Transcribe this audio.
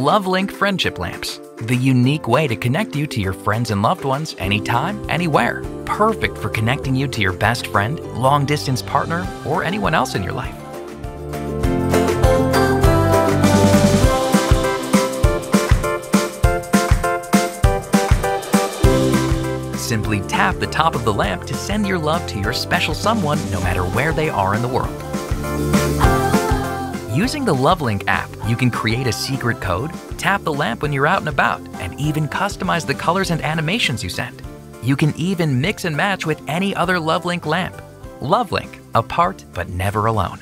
LuvLink Friendship Lamps, the unique way to connect you to your friends and loved ones anytime, anywhere. Perfect for connecting you to your best friend, long distance partner, or anyone else in your life. Simply tap the top of the lamp to send your love to your special someone no matter where they are in the world. Using the LuvLink app, you can create a secret code, tap the lamp when you're out and about, and even customize the colors and animations you send. You can even mix and match with any other LuvLink lamp. LuvLink, apart but never alone.